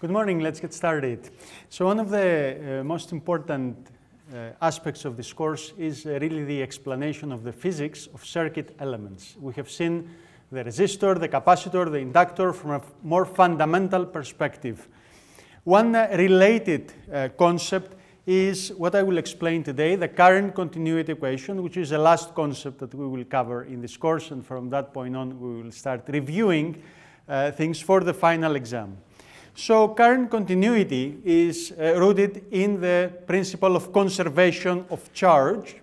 Good morning, let's get started. So one of the uh, most important uh, aspects of this course is uh, really the explanation of the physics of circuit elements. We have seen the resistor, the capacitor, the inductor from a more fundamental perspective. One uh, related uh, concept is what I will explain today, the current continuity equation, which is the last concept that we will cover in this course, and from that point on we will start reviewing uh, things for the final exam. So current continuity is uh, rooted in the principle of conservation of charge.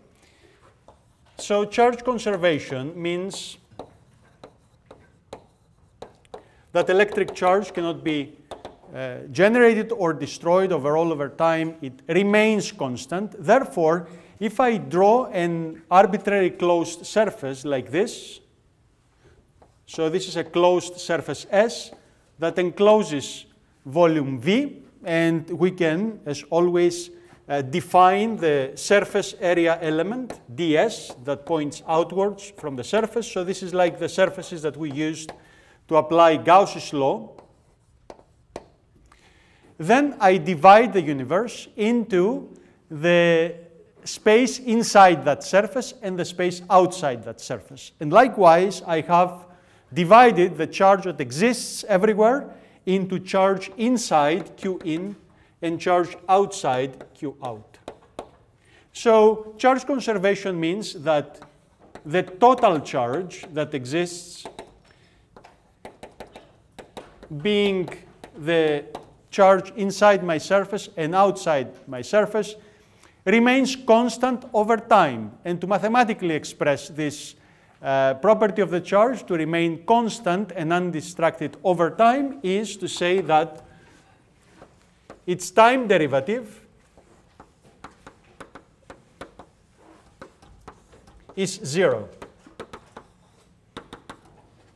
So charge conservation means that electric charge cannot be uh, generated or destroyed overall over time. It remains constant. Therefore, if I draw an arbitrary closed surface like this, so this is a closed surface S that encloses volume V, and we can, as always, uh, define the surface area element, ds, that points outwards from the surface. So this is like the surfaces that we used to apply Gauss's law. Then I divide the universe into the space inside that surface and the space outside that surface. And likewise, I have divided the charge that exists everywhere into charge inside Q in and charge outside Q out. So charge conservation means that the total charge that exists being the charge inside my surface and outside my surface remains constant over time. And to mathematically express this uh, property of the charge to remain constant and undistracted over time is to say that its time derivative is zero.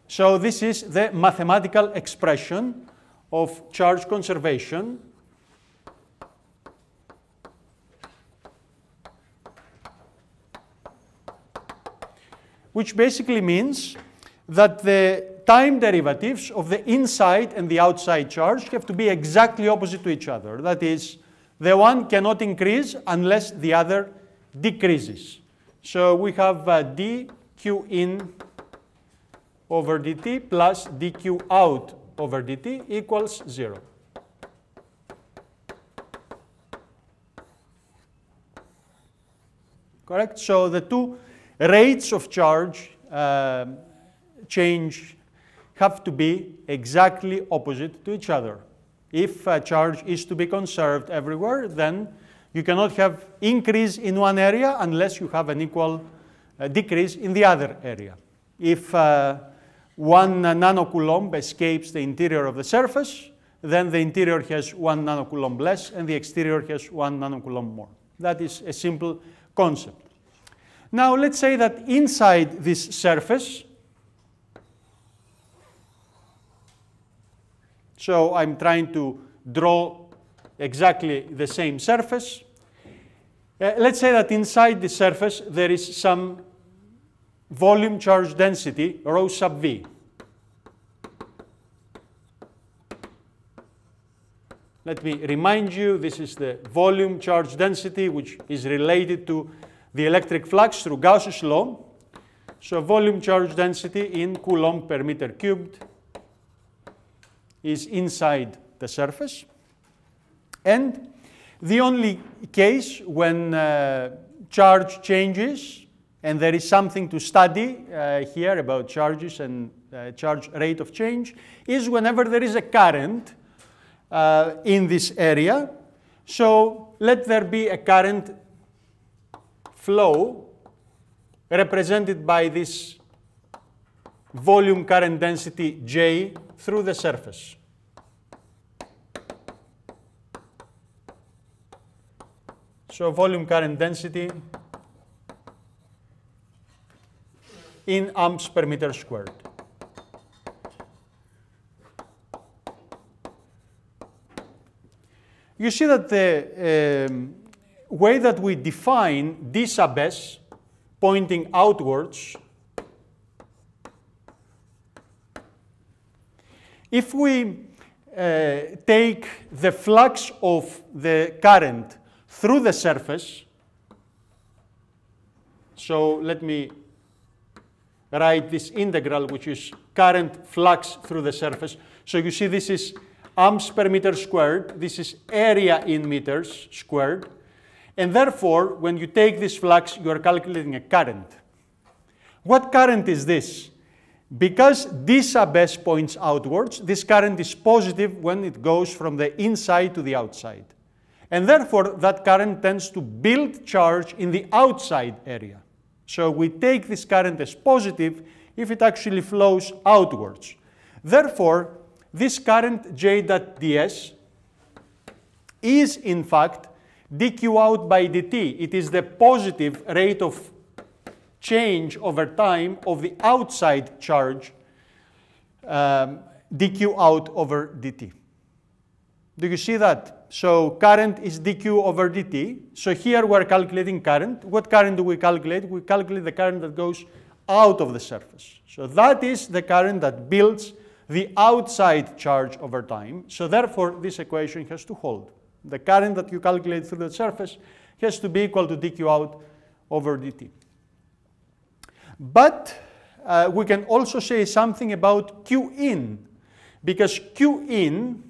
So this is the mathematical expression of charge conservation which basically means that the time derivatives of the inside and the outside charge have to be exactly opposite to each other. That is, the one cannot increase unless the other decreases. So we have uh, dq in over dt plus dq out over dt equals 0. Correct? So the two rates of charge uh, change have to be exactly opposite to each other. If a charge is to be conserved everywhere, then you cannot have increase in one area unless you have an equal uh, decrease in the other area. If uh, one nanocoulomb escapes the interior of the surface, then the interior has one nanocoulomb less and the exterior has one nanocoulomb more. That is a simple concept. Now let's say that inside this surface, so I'm trying to draw exactly the same surface. Uh, let's say that inside the surface there is some volume charge density, rho sub v. Let me remind you, this is the volume charge density, which is related to the electric flux through Gauss's law. So volume charge density in Coulomb per meter cubed is inside the surface. And the only case when uh, charge changes, and there is something to study uh, here about charges and uh, charge rate of change, is whenever there is a current uh, in this area. So let there be a current flow represented by this volume current density J through the surface. So volume current density in amps per meter squared. You see that the um, way that we define d sub s pointing outwards, if we uh, take the flux of the current through the surface, so let me write this integral, which is current flux through the surface. So you see this is amps per meter squared. This is area in meters squared. And therefore, when you take this flux, you are calculating a current. What current is this? Because this sub points outwards, this current is positive when it goes from the inside to the outside. And therefore, that current tends to build charge in the outside area. So we take this current as positive if it actually flows outwards. Therefore, this current J dot ds is in fact dq out by dt. It is the positive rate of change over time of the outside charge um, dq out over dt. Do you see that? So current is dq over dt. So here we're calculating current. What current do we calculate? We calculate the current that goes out of the surface. So that is the current that builds the outside charge over time. So therefore, this equation has to hold. The current that you calculate through the surface has to be equal to dq out over dt. But uh, we can also say something about q in, because q in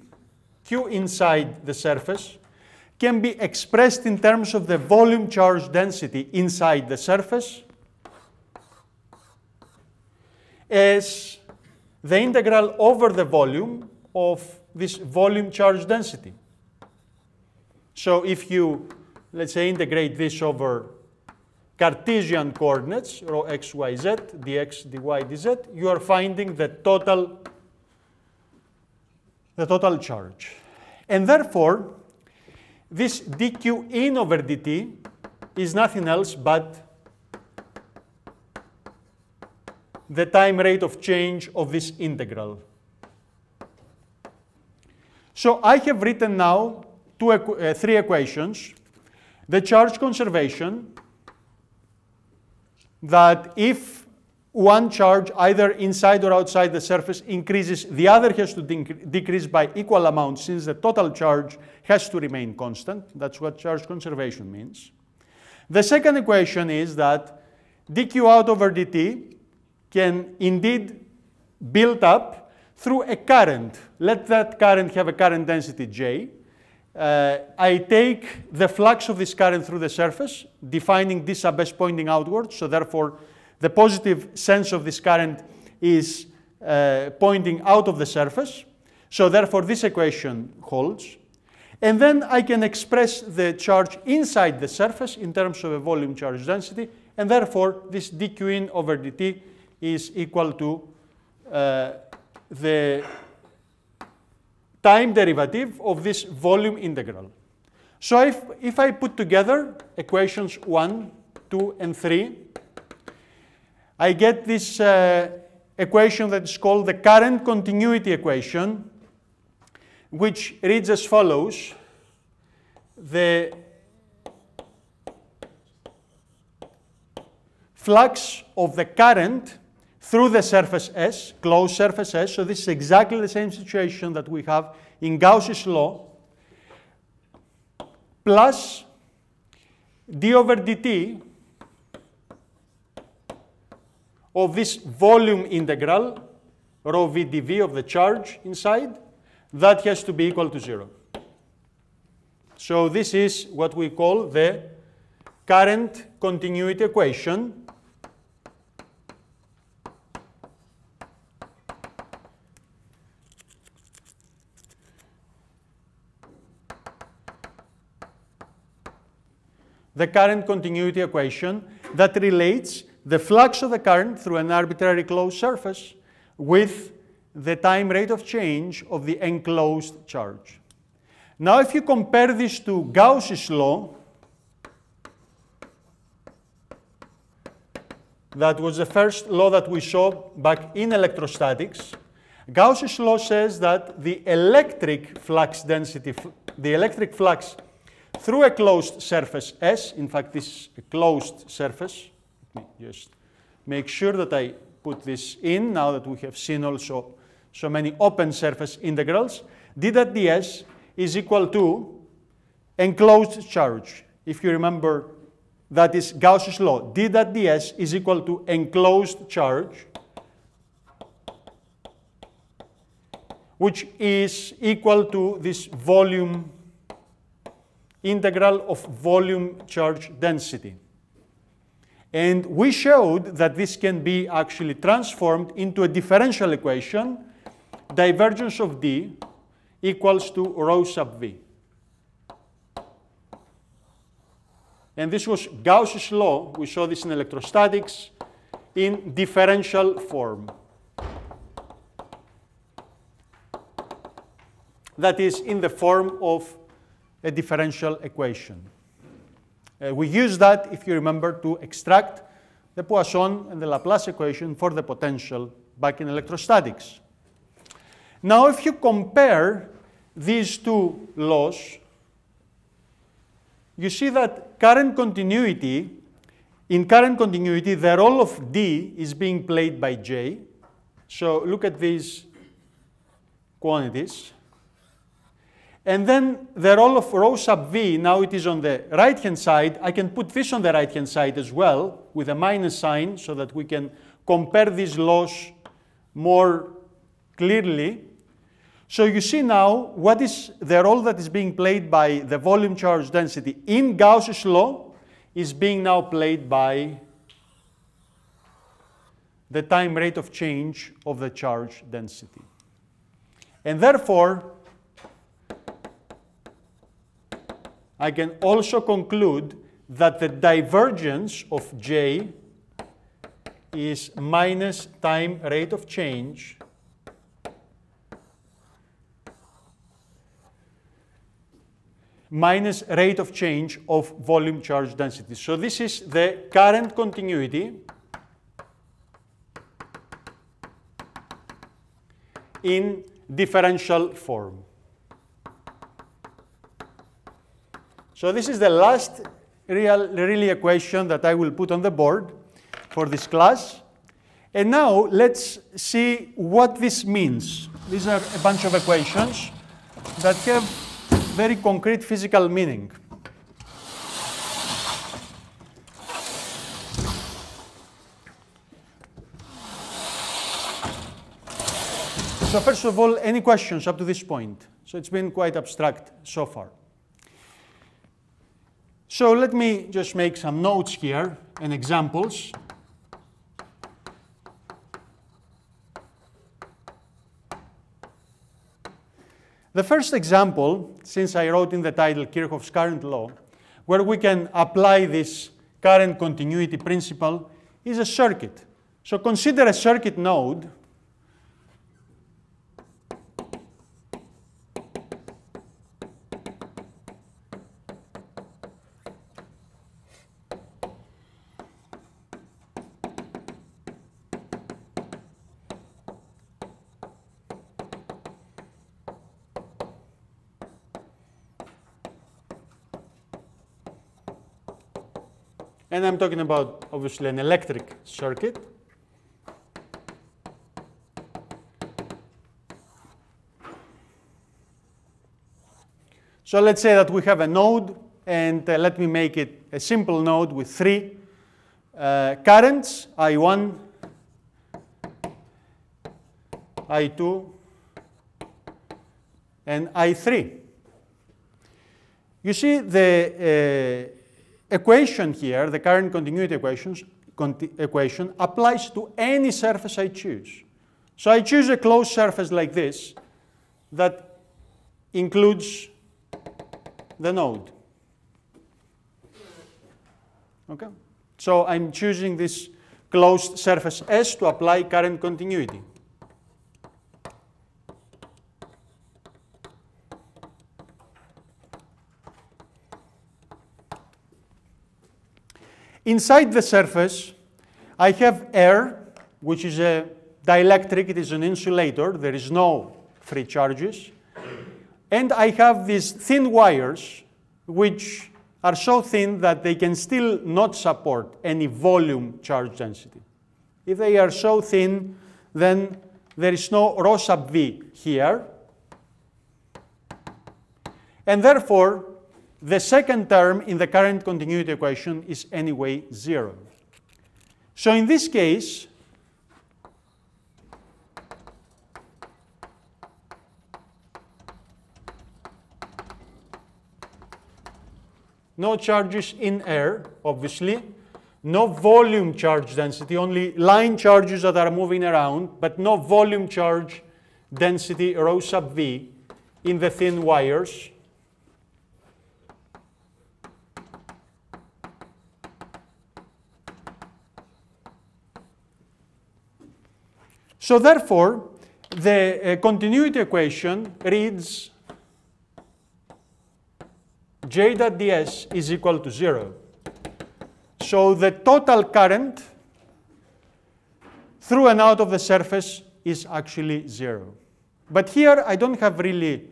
Q inside the surface can be expressed in terms of the volume charge density inside the surface as the integral over the volume of this volume charge density. So if you, let's say, integrate this over Cartesian coordinates, rho x, y, z, dx, dy, dz, you are finding the total, the total charge. And therefore, this dq in over dt is nothing else but the time rate of change of this integral. So I have written now two, uh, three equations. The charge conservation, that if one charge, either inside or outside the surface, increases, the other has to decrease by equal amount since the total charge has to remain constant. That's what charge conservation means. The second equation is that dq out over dt can indeed build up through a current. Let that current have a current density J. Uh, I take the flux of this current through the surface, defining this sub pointing outwards, so therefore the positive sense of this current is uh, pointing out of the surface. So therefore, this equation holds. And then I can express the charge inside the surface in terms of a volume charge density. And therefore, this dq in over dt is equal to uh, the time derivative of this volume integral. So if, if I put together equations 1, 2, and 3, I get this uh, equation that is called the current continuity equation, which reads as follows. The flux of the current through the surface S, closed surface S, so this is exactly the same situation that we have in Gauss's law, plus d over dt of this volume integral, rho v dv of the charge inside, that has to be equal to zero. So this is what we call the current continuity equation. The current continuity equation that relates the flux of the current through an arbitrary closed surface with the time rate of change of the enclosed charge. Now if you compare this to Gauss's law, that was the first law that we saw back in electrostatics, Gauss's law says that the electric flux density, the electric flux through a closed surface S, in fact this is a closed surface, let me just make sure that I put this in now that we have seen also so many open surface integrals, d dot ds is equal to enclosed charge. If you remember, that is Gauss's law. d dot ds is equal to enclosed charge, which is equal to this volume integral of volume charge density. And we showed that this can be actually transformed into a differential equation, divergence of D equals to rho sub V. And this was Gauss's law. We saw this in electrostatics in differential form. That is in the form of a differential equation. Uh, we use that, if you remember, to extract the Poisson and the Laplace equation for the potential back in electrostatics. Now, if you compare these two laws, you see that current continuity, in current continuity, the role of D is being played by J. So look at these quantities. And then the role of rho sub v, now it is on the right-hand side. I can put this on the right-hand side as well with a minus sign so that we can compare these laws more clearly. So you see now what is the role that is being played by the volume charge density in Gauss's law is being now played by the time rate of change of the charge density. And therefore, I can also conclude that the divergence of J is minus time rate of change minus rate of change of volume charge density. So this is the current continuity in differential form. So this is the last real, really equation that I will put on the board for this class. And now let's see what this means. These are a bunch of equations that have very concrete physical meaning. So first of all, any questions up to this point? So it's been quite abstract so far. So let me just make some notes here and examples. The first example, since I wrote in the title Kirchhoff's current law, where we can apply this current continuity principle, is a circuit. So consider a circuit node And I'm talking about, obviously, an electric circuit. So let's say that we have a node, and uh, let me make it a simple node with three uh, currents, I1, I2, and I3. You see the uh, equation here, the current continuity equations, conti equation, applies to any surface I choose. So I choose a closed surface like this that includes the node. Okay? So I'm choosing this closed surface S to apply current continuity. Inside the surface, I have air, which is a dielectric, it is an insulator, there is no free charges. And I have these thin wires, which are so thin that they can still not support any volume charge density. If they are so thin, then there is no rho sub v here. And therefore, the second term in the current continuity equation is anyway 0. So in this case, no charges in air, obviously, no volume charge density, only line charges that are moving around, but no volume charge density rho sub v in the thin wires. So therefore, the uh, continuity equation reads j dot ds is equal to 0. So the total current through and out of the surface is actually 0. But here I don't have really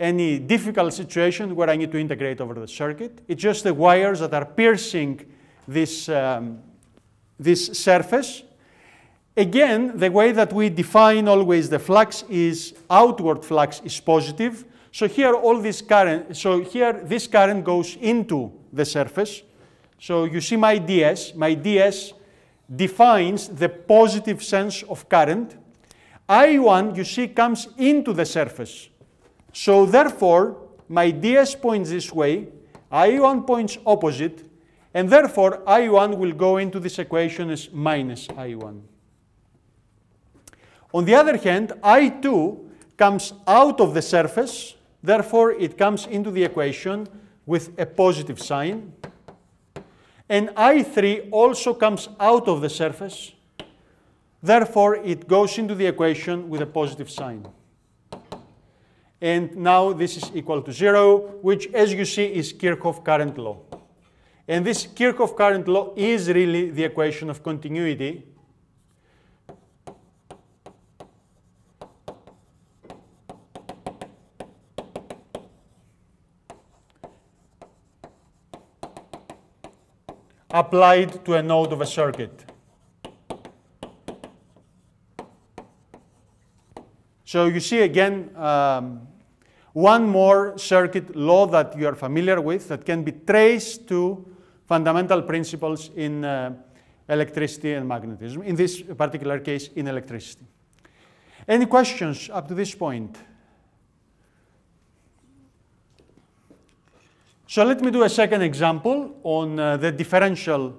any difficult situation where I need to integrate over the circuit. It's just the wires that are piercing this, um, this surface. Again, the way that we define always the flux is outward flux is positive. So here all this current, so here this current goes into the surface. So you see my ds, my ds defines the positive sense of current. I1, you see, comes into the surface. So therefore, my ds points this way, I1 points opposite, and therefore I1 will go into this equation as minus I1. On the other hand, I2 comes out of the surface, Therefore, it comes into the equation with a positive sign. And I3 also comes out of the surface. Therefore, it goes into the equation with a positive sign. And now this is equal to 0, which, as you see, is Kirchhoff current law. And this Kirchhoff current law is really the equation of continuity applied to a node of a circuit. So you see again um, one more circuit law that you are familiar with that can be traced to fundamental principles in uh, electricity and magnetism, in this particular case in electricity. Any questions up to this point? So let me do a second example on uh, the differential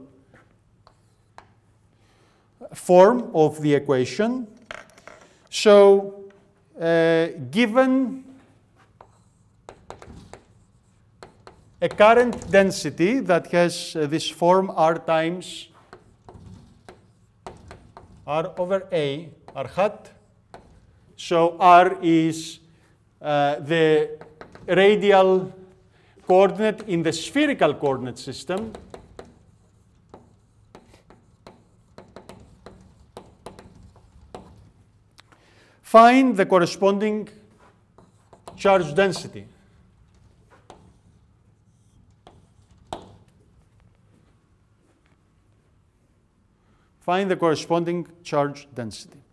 form of the equation. So uh, given a current density that has uh, this form R times R over A, R hat. So R is uh, the radial coordinate in the spherical coordinate system find the corresponding charge density. Find the corresponding charge density.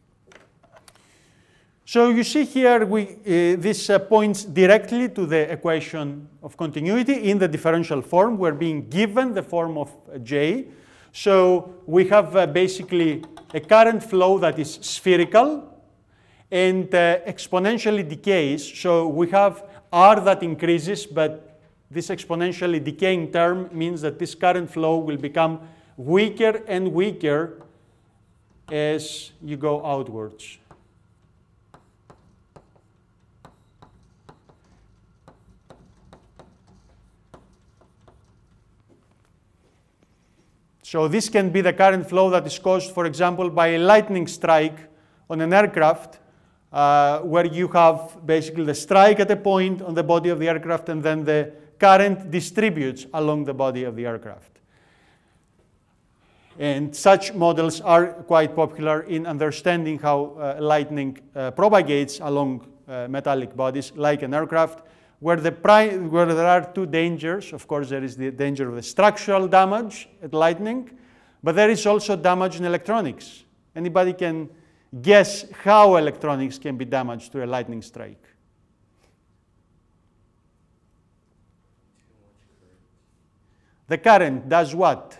So you see here, we, uh, this uh, points directly to the equation of continuity in the differential form. We're being given the form of J. So we have uh, basically a current flow that is spherical and uh, exponentially decays. So we have R that increases, but this exponentially decaying term means that this current flow will become weaker and weaker as you go outwards. So this can be the current flow that is caused, for example, by a lightning strike on an aircraft, uh, where you have basically the strike at a point on the body of the aircraft and then the current distributes along the body of the aircraft. And such models are quite popular in understanding how uh, lightning uh, propagates along uh, metallic bodies like an aircraft where, the where there are two dangers. Of course, there is the danger of the structural damage at lightning, but there is also damage in electronics. Anybody can Guess how electronics can be damaged to a lightning strike. The current does what?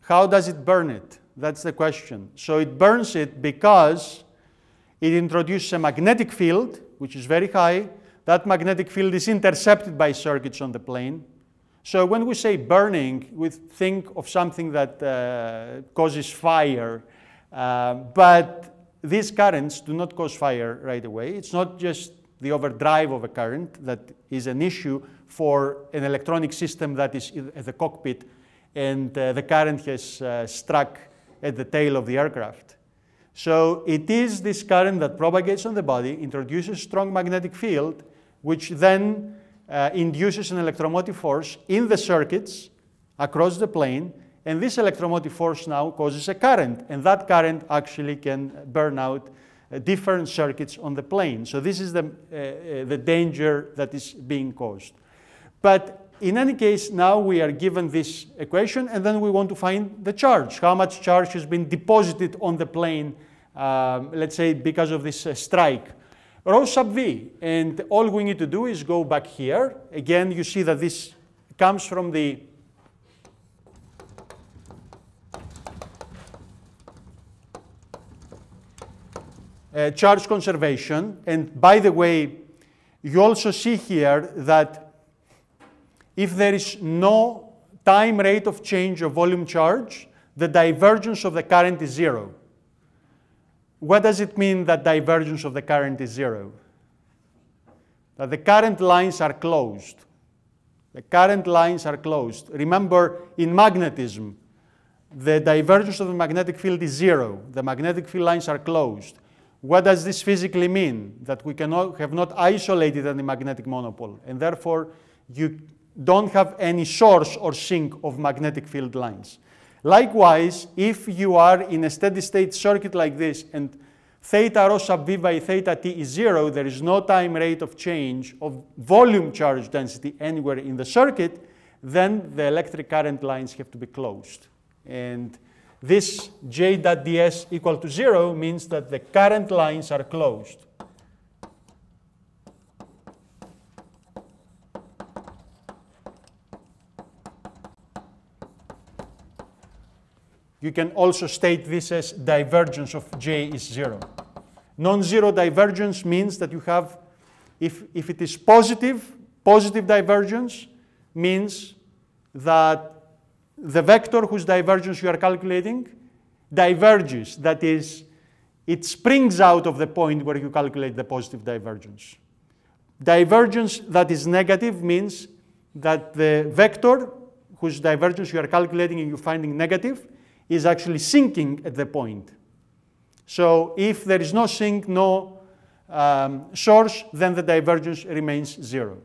How does it burn it? That's the question. So it burns it because it introduces a magnetic field, which is very high. That magnetic field is intercepted by circuits on the plane. So when we say burning, we think of something that uh, causes fire. Uh, but these currents do not cause fire right away. It's not just the overdrive of a current that is an issue for an electronic system that is at the cockpit and uh, the current has uh, struck at the tail of the aircraft. So it is this current that propagates on the body, introduces a strong magnetic field, which then uh, induces an electromotive force in the circuits across the plane, and this electromotive force now causes a current, and that current actually can burn out uh, different circuits on the plane. So this is the, uh, uh, the danger that is being caused. But in any case, now we are given this equation, and then we want to find the charge, how much charge has been deposited on the plane, um, let's say because of this uh, strike. Rho sub v, and all we need to do is go back here. Again, you see that this comes from the uh, charge conservation. And by the way, you also see here that if there is no time rate of change of volume charge, the divergence of the current is zero. What does it mean that divergence of the current is zero? That the current lines are closed. The current lines are closed. Remember, in magnetism, the divergence of the magnetic field is zero. The magnetic field lines are closed. What does this physically mean? That we cannot, have not isolated any magnetic monopole, and therefore you don't have any source or sink of magnetic field lines. Likewise, if you are in a steady state circuit like this and theta rho sub v by theta t is zero, there is no time rate of change of volume charge density anywhere in the circuit, then the electric current lines have to be closed. And this j dot ds equal to zero means that the current lines are closed. You can also state this as divergence of J is zero. Non-zero divergence means that you have, if, if it is positive, positive divergence means that the vector whose divergence you are calculating diverges. That is, it springs out of the point where you calculate the positive divergence. Divergence that is negative means that the vector whose divergence you are calculating and you're finding negative is actually sinking at the point. So if there is no sink, no um, source, then the divergence remains zero.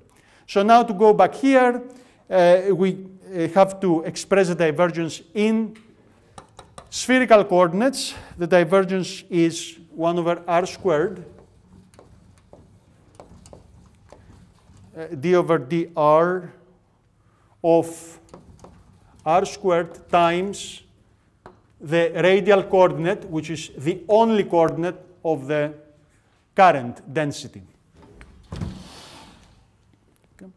So now to go back here, uh, we uh, have to express the divergence in spherical coordinates. The divergence is 1 over r squared uh, d over dr of r squared times the radial coordinate, which is the only coordinate of the current density. Okay.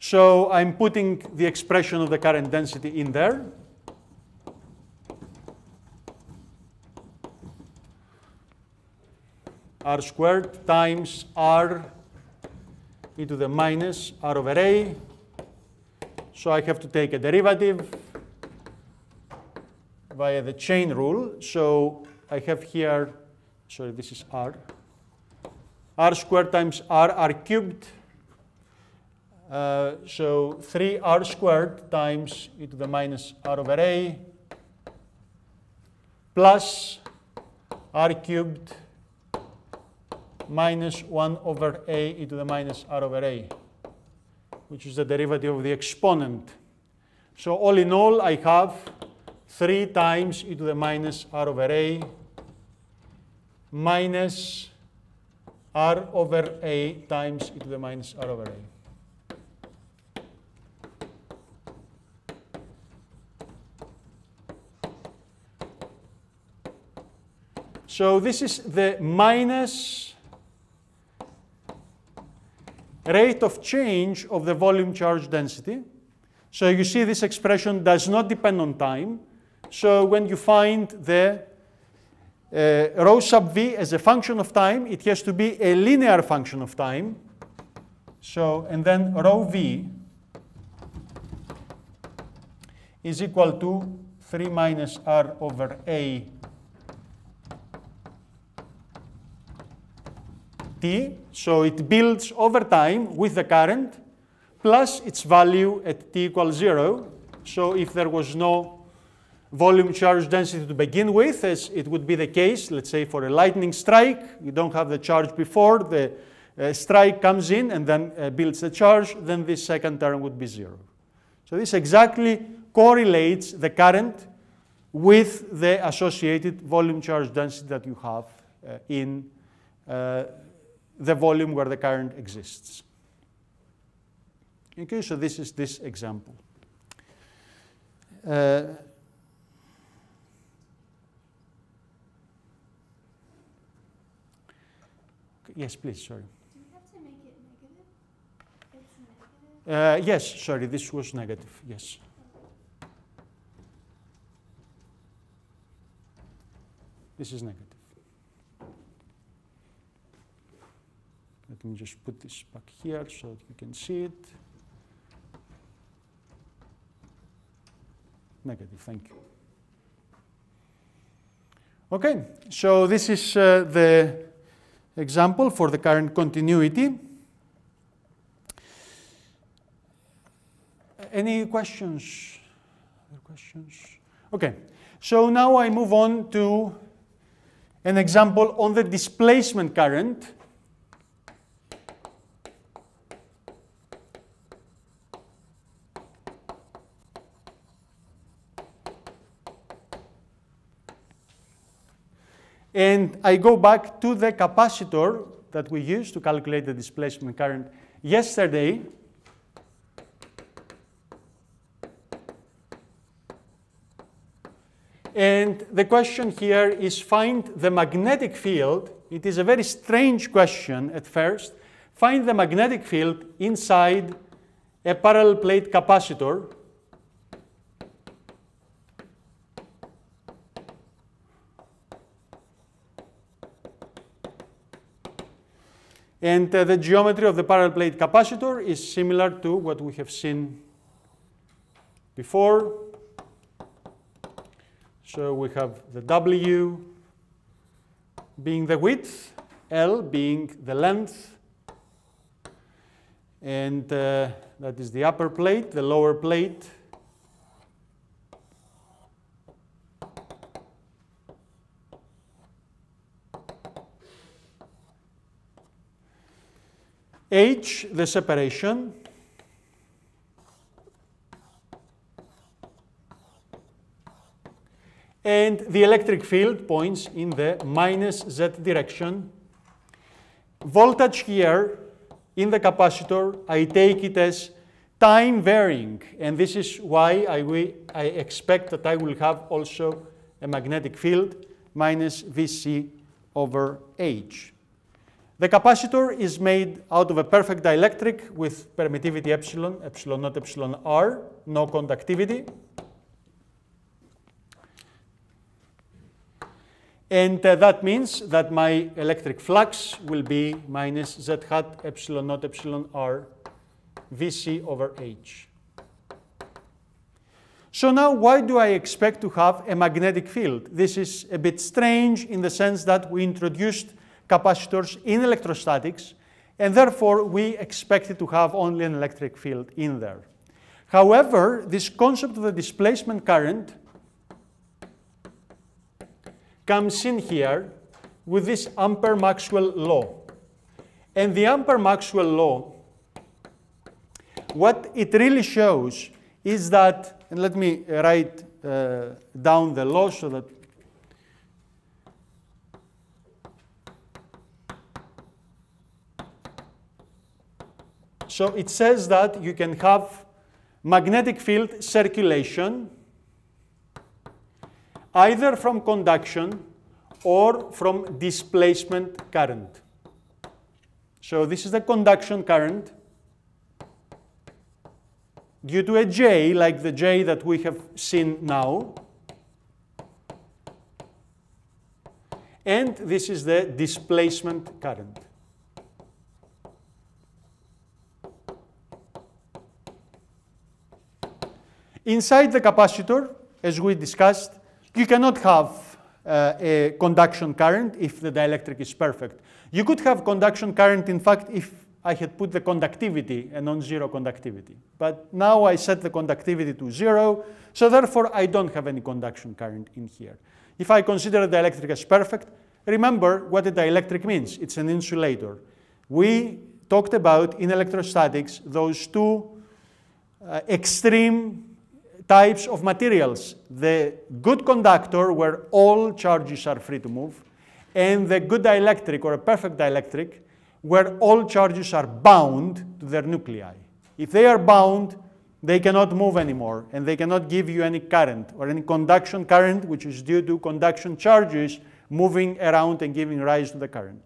So I'm putting the expression of the current density in there. r squared times r e to the minus r over a. So I have to take a derivative via the chain rule. So I have here, sorry, this is r, r squared times r, r cubed. Uh, so 3r squared times e to the minus r over a plus r cubed minus 1 over a e to the minus r over a, which is the derivative of the exponent. So all in all, I have 3 times e to the minus r over a minus r over a times e to the minus r over a. So this is the minus rate of change of the volume charge density. So you see this expression does not depend on time. So when you find the uh, rho sub v as a function of time, it has to be a linear function of time. So, and then rho v is equal to 3 minus r over a t. So it builds over time with the current plus its value at t equals 0. So if there was no volume charge density to begin with, as it would be the case, let's say for a lightning strike, you don't have the charge before, the uh, strike comes in and then uh, builds the charge, then this second term would be 0. So this exactly correlates the current with the associated volume charge density that you have uh, in uh, the volume where the current exists. Okay, so this is this example. Yes, please, sorry. Do we have to make it negative? It's negative? Uh, yes, sorry, this was negative, yes. This is negative. Let me just put this back here so that you can see it. Negative, thank you. Okay, so this is uh, the example for the current continuity. Any questions? Other questions? Okay, so now I move on to an example on the displacement current. And I go back to the capacitor that we used to calculate the displacement current yesterday. And the question here is find the magnetic field. It is a very strange question at first. Find the magnetic field inside a parallel plate capacitor. And uh, the geometry of the parallel plate capacitor is similar to what we have seen before. So we have the W being the width, L being the length, and uh, that is the upper plate, the lower plate. H, the separation. And the electric field points in the minus Z direction. Voltage here in the capacitor, I take it as time varying. And this is why I, I expect that I will have also a magnetic field minus Vc over H. The capacitor is made out of a perfect dielectric with permittivity epsilon, epsilon naught, epsilon r, no conductivity. And uh, that means that my electric flux will be minus z hat epsilon naught epsilon r Vc over h. So now why do I expect to have a magnetic field? This is a bit strange in the sense that we introduced capacitors in electrostatics, and therefore we expected to have only an electric field in there. However, this concept of the displacement current comes in here with this Ampere-Maxwell law. And the Ampere-Maxwell law, what it really shows is that, and let me write uh, down the law so that So it says that you can have magnetic field circulation either from conduction or from displacement current. So this is the conduction current due to a J, like the J that we have seen now. And this is the displacement current. Inside the capacitor, as we discussed, you cannot have uh, a conduction current if the dielectric is perfect. You could have conduction current, in fact, if I had put the conductivity a non-zero conductivity. But now I set the conductivity to zero, so therefore I don't have any conduction current in here. If I consider the dielectric as perfect, remember what a dielectric means. It's an insulator. We talked about in electrostatics those two uh, extreme types of materials. The good conductor, where all charges are free to move, and the good dielectric, or a perfect dielectric, where all charges are bound to their nuclei. If they are bound, they cannot move anymore, and they cannot give you any current or any conduction current, which is due to conduction charges moving around and giving rise to the current.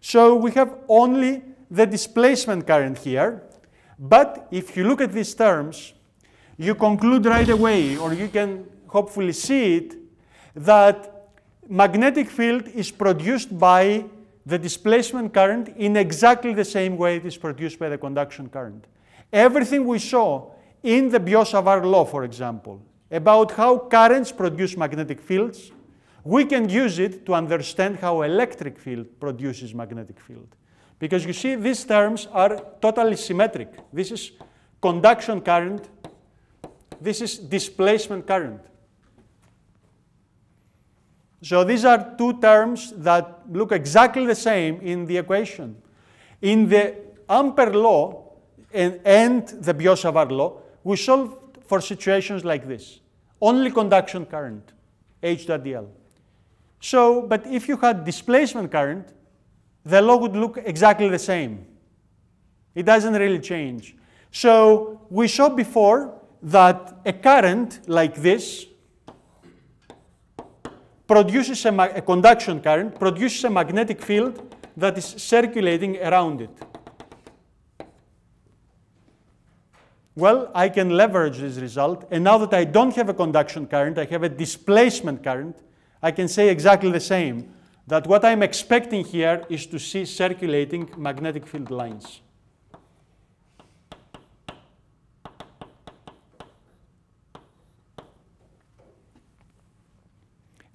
So we have only the displacement current here, but if you look at these terms, you conclude right away, or you can hopefully see it, that magnetic field is produced by the displacement current in exactly the same way it is produced by the conduction current. Everything we saw in the Biot-Savart law, for example, about how currents produce magnetic fields, we can use it to understand how electric field produces magnetic field. Because you see, these terms are totally symmetric. This is conduction current this is displacement current. So these are two terms that look exactly the same in the equation. In the Ampere law and, and the Biot-Savart law, we solve for situations like this. Only conduction current, H dot dl. So, but if you had displacement current, the law would look exactly the same. It doesn't really change. So we saw before that a current like this produces a, a, conduction current, produces a magnetic field that is circulating around it. Well, I can leverage this result, and now that I don't have a conduction current, I have a displacement current, I can say exactly the same, that what I'm expecting here is to see circulating magnetic field lines.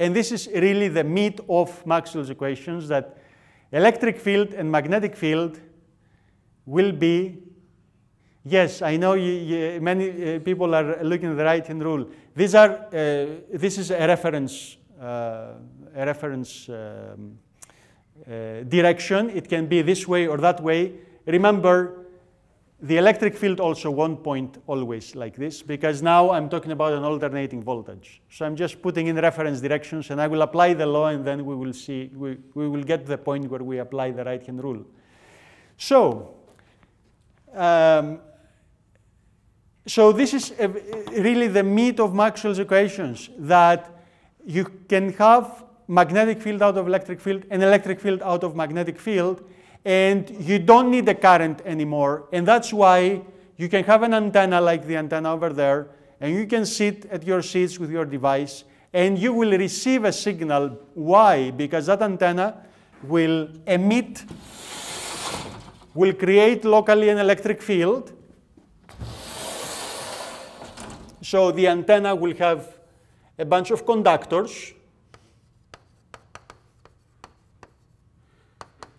And this is really the meat of Maxwell's equations that electric field and magnetic field will be, yes, I know you, you, many uh, people are looking at the right-hand rule. These are, uh, this is a reference, uh, a reference um, uh, direction. It can be this way or that way. Remember, the electric field also won't point always like this because now I'm talking about an alternating voltage. So I'm just putting in reference directions and I will apply the law and then we will see, we, we will get the point where we apply the right-hand rule. So, um, so this is a, really the meat of Maxwell's equations that you can have magnetic field out of electric field and electric field out of magnetic field and you don't need the current anymore. And that's why you can have an antenna like the antenna over there, and you can sit at your seats with your device, and you will receive a signal. Why? Because that antenna will emit, will create locally an electric field. So the antenna will have a bunch of conductors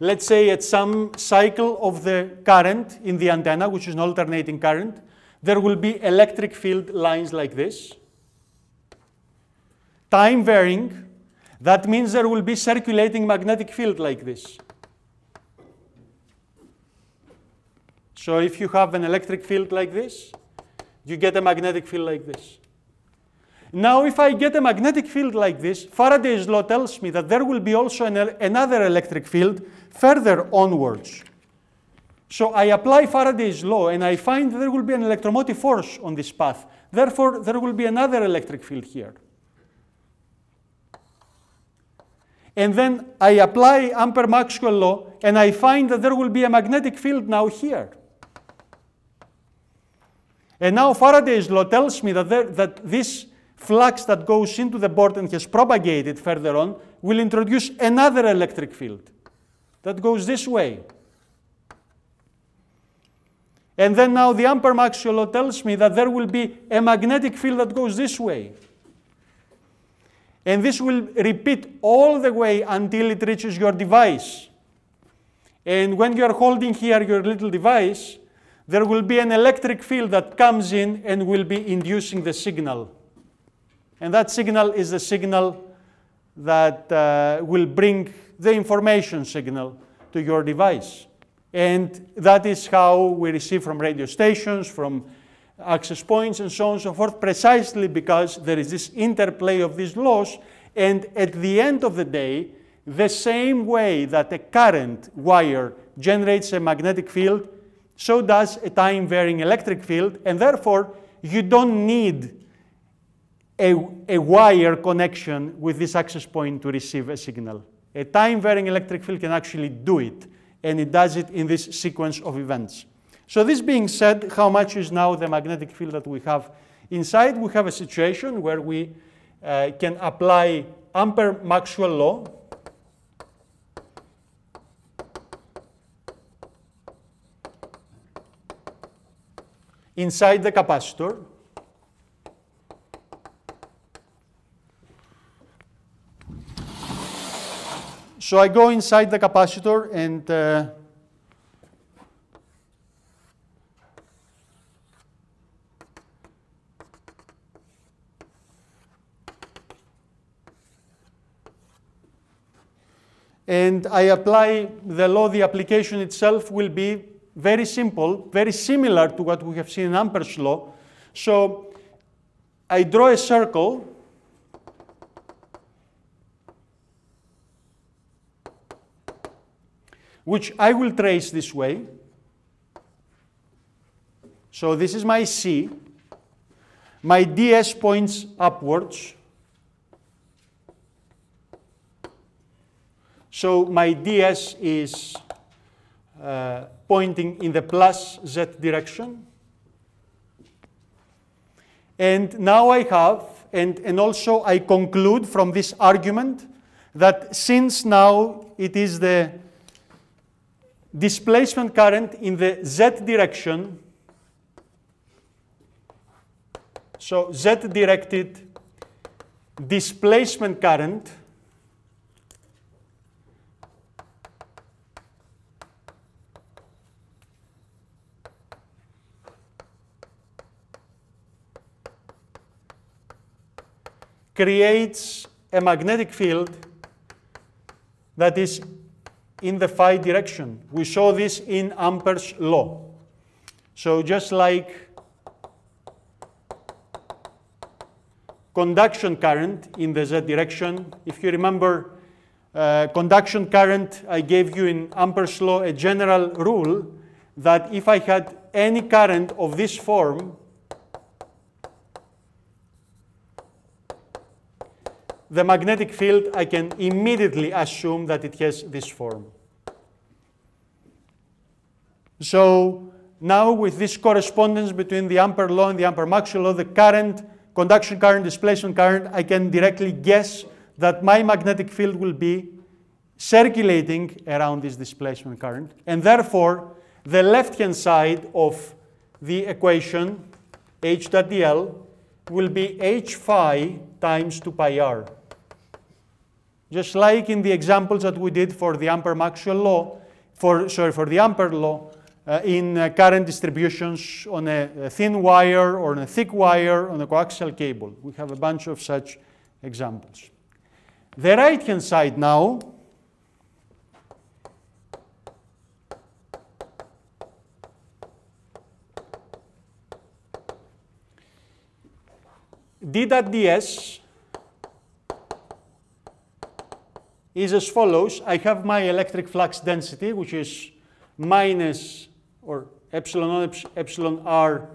let's say at some cycle of the current in the antenna, which is an alternating current, there will be electric field lines like this. Time varying, that means there will be circulating magnetic field like this. So if you have an electric field like this, you get a magnetic field like this. Now, if I get a magnetic field like this, Faraday's law tells me that there will be also an, another electric field further onwards. So I apply Faraday's law and I find there will be an electromotive force on this path. Therefore, there will be another electric field here. And then I apply Ampere-Maxwell law, and I find that there will be a magnetic field now here. And now Faraday's law tells me that, there, that this flux that goes into the board and has propagated further on will introduce another electric field that goes this way. And then now the Ampere-Maxwell law tells me that there will be a magnetic field that goes this way. And this will repeat all the way until it reaches your device. And when you are holding here your little device, there will be an electric field that comes in and will be inducing the signal. And that signal is the signal that uh, will bring the information signal to your device. And that is how we receive from radio stations, from access points, and so on and so forth, precisely because there is this interplay of these laws. And at the end of the day, the same way that a current wire generates a magnetic field, so does a time varying electric field. And therefore, you don't need a, a wire connection with this access point to receive a signal. A time varying electric field can actually do it and it does it in this sequence of events. So this being said, how much is now the magnetic field that we have inside? We have a situation where we uh, can apply Ampere-Maxwell law inside the capacitor. So I go inside the capacitor and uh, and I apply the law, the application itself will be very simple, very similar to what we have seen in Ampere's law. So I draw a circle which I will trace this way. So this is my C. My ds points upwards. So my ds is uh, pointing in the plus z direction. And now I have, and, and also I conclude from this argument that since now it is the displacement current in the z direction. So z directed displacement current creates a magnetic field that is in the phi direction. We saw this in Ampere's law. So just like conduction current in the z direction, if you remember uh, conduction current, I gave you in Ampere's law a general rule that if I had any current of this form, the magnetic field, I can immediately assume that it has this form. So now with this correspondence between the Ampere law and the Ampere-Maxwell law, the current, conduction current, displacement current, I can directly guess that my magnetic field will be circulating around this displacement current. And therefore, the left-hand side of the equation, H dot dl, will be H phi times 2 pi r. Just like in the examples that we did for the Ampere-Maxwell law, for, sorry, for the Ampere law, uh, in uh, current distributions on a, a, thin wire or on a thick wire on a coaxial cable. We have a bunch of such examples. The right-hand side now d dot ds is as follows. I have my electric flux density, which is minus or epsilon epsilon r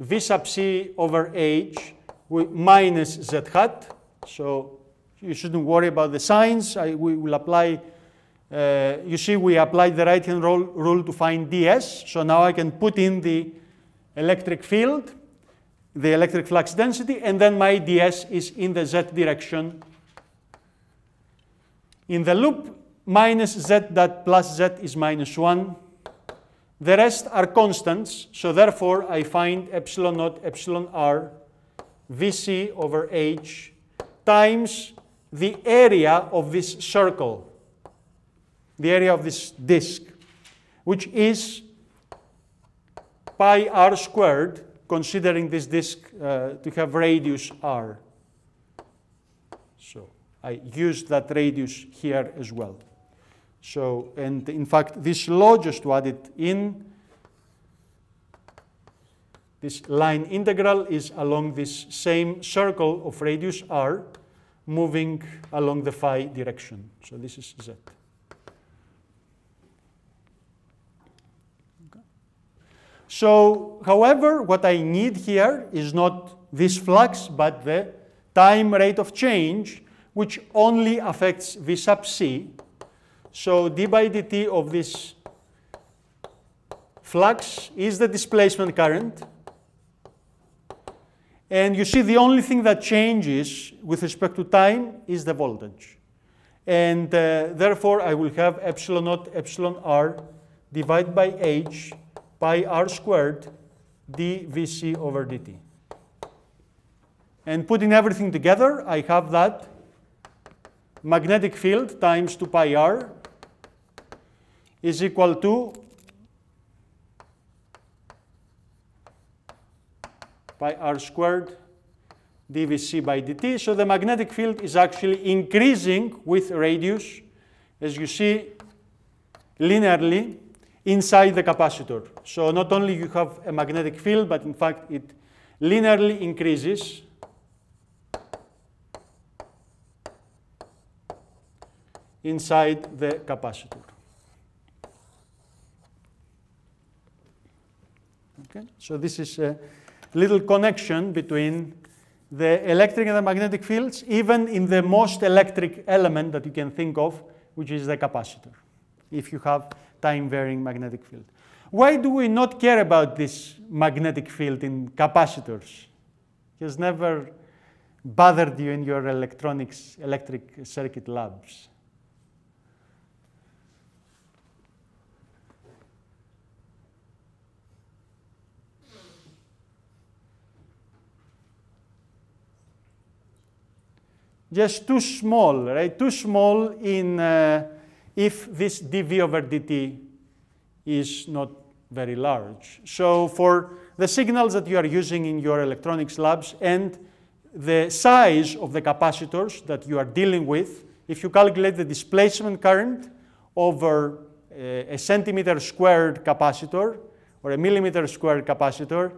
v sub c over h with minus z hat. So you shouldn't worry about the signs. I, we will apply, uh, you see we applied the right-hand rule to find ds. So now I can put in the electric field, the electric flux density, and then my ds is in the z direction. In the loop, minus z dot plus z is minus 1. The rest are constants, so therefore I find epsilon naught epsilon r Vc over h times the area of this circle, the area of this disk, which is pi r squared, considering this disk uh, to have radius r. So I used that radius here as well. So, and in fact, this law, just to add it in, this line integral is along this same circle of radius r, moving along the phi direction. So this is z. So, however, what I need here is not this flux, but the time rate of change, which only affects v sub c, so d by dt of this flux is the displacement current. And you see the only thing that changes with respect to time is the voltage. And uh, therefore, I will have epsilon naught epsilon r divided by h pi r squared dvc over dt. And putting everything together, I have that magnetic field times 2 pi r is equal to pi r squared dvc by dt. So the magnetic field is actually increasing with radius, as you see, linearly inside the capacitor. So not only you have a magnetic field, but in fact it linearly increases inside the capacitor. Okay? So this is a little connection between the electric and the magnetic fields, even in the most electric element that you can think of, which is the capacitor, if you have time-varying magnetic field. Why do we not care about this magnetic field in capacitors? It has never bothered you in your electronics, electric circuit labs. Just too small, right? Too small in uh, if this dV over dt is not very large. So for the signals that you are using in your electronics labs and the size of the capacitors that you are dealing with, if you calculate the displacement current over uh, a centimeter squared capacitor or a millimeter squared capacitor,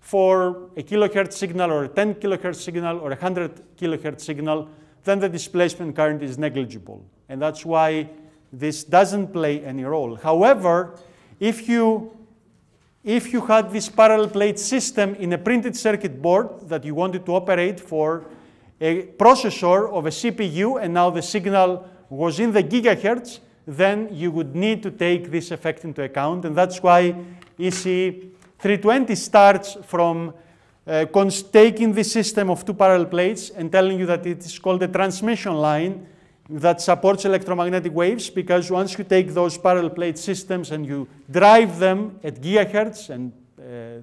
for a kilohertz signal or a 10 kilohertz signal or a 100 kilohertz signal, then the displacement current is negligible. And that's why this doesn't play any role. However, if you, if you had this parallel plate system in a printed circuit board that you wanted to operate for a processor of a CPU and now the signal was in the gigahertz, then you would need to take this effect into account. And that's why ECE 320 starts from uh, taking the system of two parallel plates and telling you that it is called a transmission line that supports electromagnetic waves because once you take those parallel plate systems and you drive them at gigahertz and uh,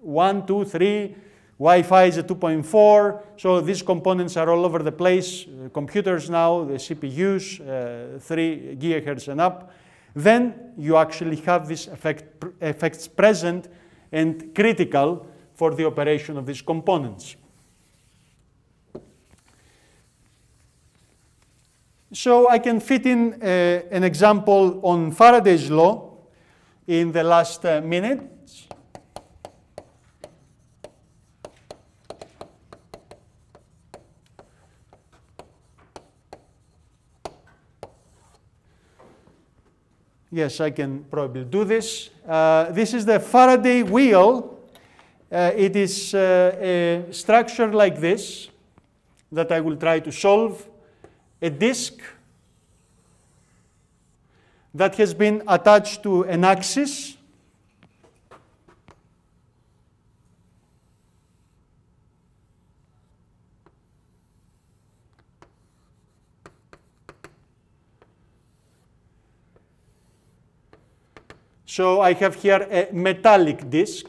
1, 2, 3, Wi-Fi is at 2.4, so these components are all over the place, uh, computers now, the CPUs, uh, 3 gigahertz and up, then you actually have these effect, effects present and critical for the operation of these components. So I can fit in uh, an example on Faraday's law in the last uh, minute. Yes, I can probably do this. Uh, this is the Faraday wheel. Uh, it is uh, a structure like this that I will try to solve a disk that has been attached to an axis So I have here a metallic disk.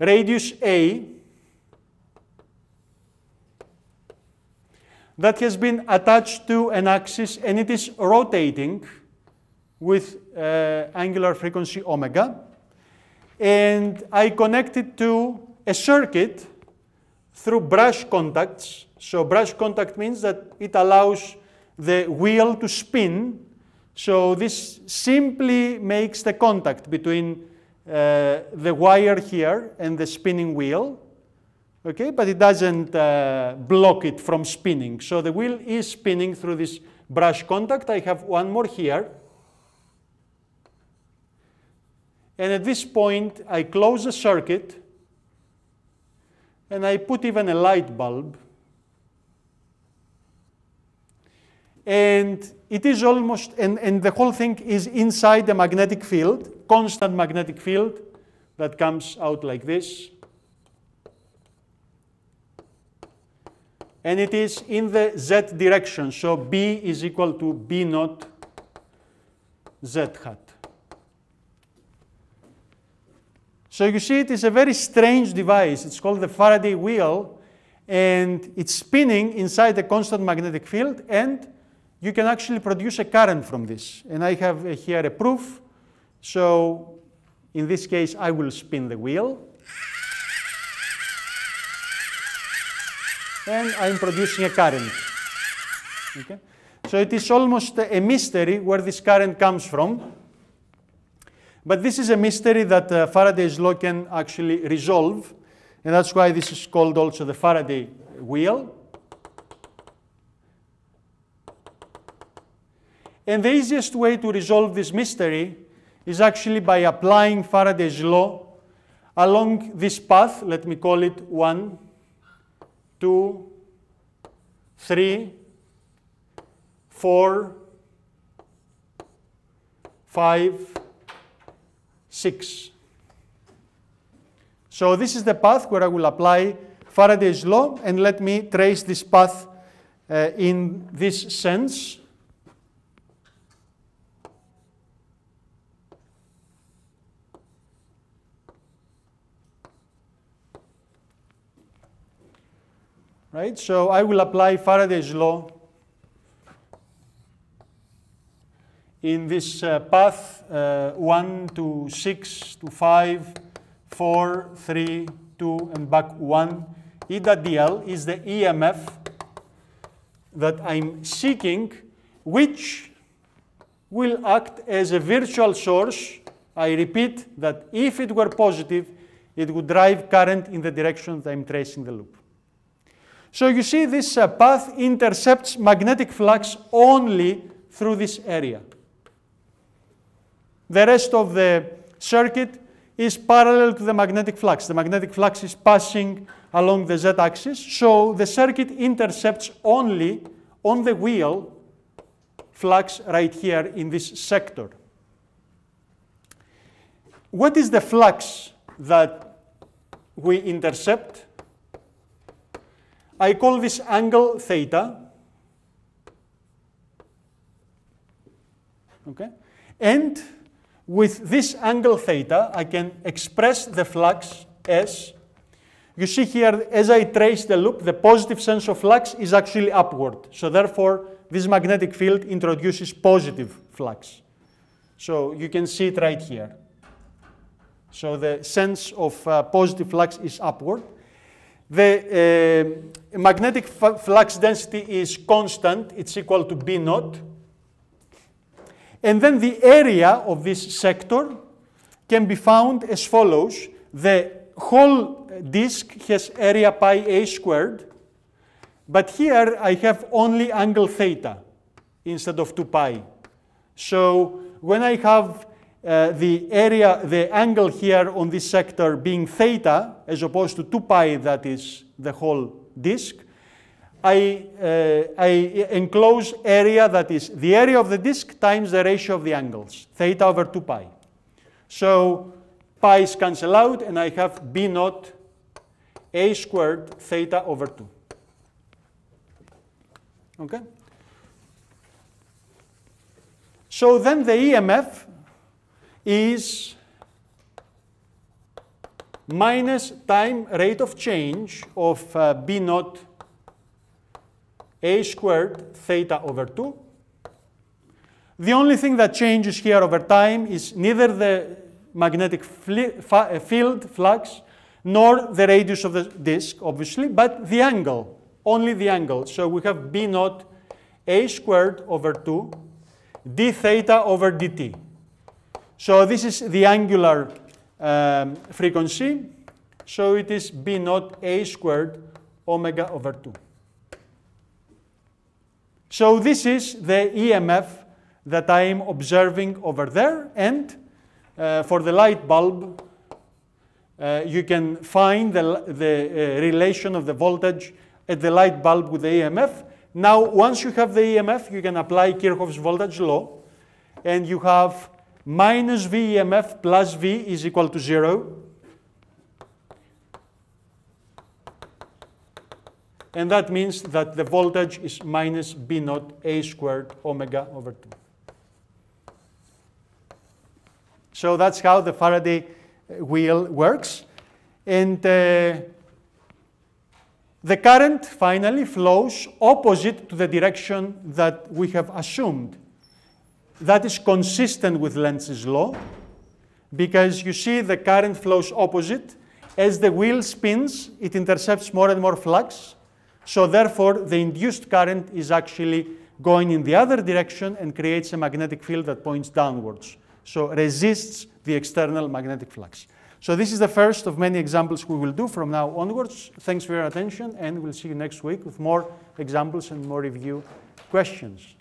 Radius A that has been attached to an axis and it is rotating with uh, angular frequency omega. And I connect it to a circuit through brush contacts. So brush contact means that it allows the wheel to spin. So this simply makes the contact between uh, the wire here and the spinning wheel. Okay, but it doesn't uh, block it from spinning. So the wheel is spinning through this brush contact. I have one more here. And at this point, I close the circuit and I put even a light bulb. And it is almost, and, and the whole thing is inside the magnetic field, constant magnetic field that comes out like this. And it is in the z direction, so B is equal to B naught z hat. So you see it is a very strange device. It's called the Faraday wheel, and it's spinning inside a constant magnetic field, and you can actually produce a current from this. And I have here a proof. So in this case, I will spin the wheel. And I'm producing a current. Okay? So it is almost a mystery where this current comes from. But this is a mystery that uh, Faraday's law can actually resolve, and that's why this is called also the Faraday wheel. And the easiest way to resolve this mystery is actually by applying Faraday's law along this path. Let me call it one, two, three, four, five, 6. So this is the path where I will apply Faraday's law, and let me trace this path uh, in this sense. Right, so I will apply Faraday's law in this uh, path uh, 1 to 6 to 5, 4, 3, 2, and back 1, E dot dl is the EMF that I'm seeking, which will act as a virtual source. I repeat that if it were positive, it would drive current in the direction that I'm tracing the loop. So you see this uh, path intercepts magnetic flux only through this area. The rest of the circuit is parallel to the magnetic flux. The magnetic flux is passing along the z-axis, so the circuit intercepts only on the wheel flux right here in this sector. What is the flux that we intercept? I call this angle theta. Okay? And with this angle theta, I can express the flux as, you see here, as I trace the loop, the positive sense of flux is actually upward. So therefore, this magnetic field introduces positive flux. So you can see it right here. So the sense of uh, positive flux is upward. The uh, magnetic flux density is constant. It's equal to B naught. And then the area of this sector can be found as follows. The whole disk has area pi a squared, but here I have only angle theta instead of 2 pi. So when I have uh, the area, the angle here on this sector being theta, as opposed to 2 pi that is the whole disk, I, uh, enclose area that is the area of the disk times the ratio of the angles, theta over 2 pi. So pi's cancel out, and I have b naught a squared theta over 2. Okay? So then the EMF is minus time rate of change of uh, b naught a squared theta over 2. The only thing that changes here over time is neither the magnetic uh, field flux nor the radius of the disk, obviously, but the angle, only the angle. So we have b naught a squared over 2 d theta over dt. So this is the angular um, frequency. So it is b naught a squared omega over 2. So this is the EMF that I am observing over there. And uh, for the light bulb, uh, you can find the, the uh, relation of the voltage at the light bulb with the EMF. Now, once you have the EMF, you can apply Kirchhoff's voltage law, and you have minus VEMF plus V is equal to 0. And that means that the voltage is minus B naught A squared omega over 2. So that's how the Faraday wheel works. And uh, the current finally flows opposite to the direction that we have assumed that is consistent with Lenz's law because you see the current flows opposite. As the wheel spins, it intercepts more and more flux. So therefore, the induced current is actually going in the other direction and creates a magnetic field that points downwards. So resists the external magnetic flux. So this is the first of many examples we will do from now onwards. Thanks for your attention, and we'll see you next week with more examples and more review questions.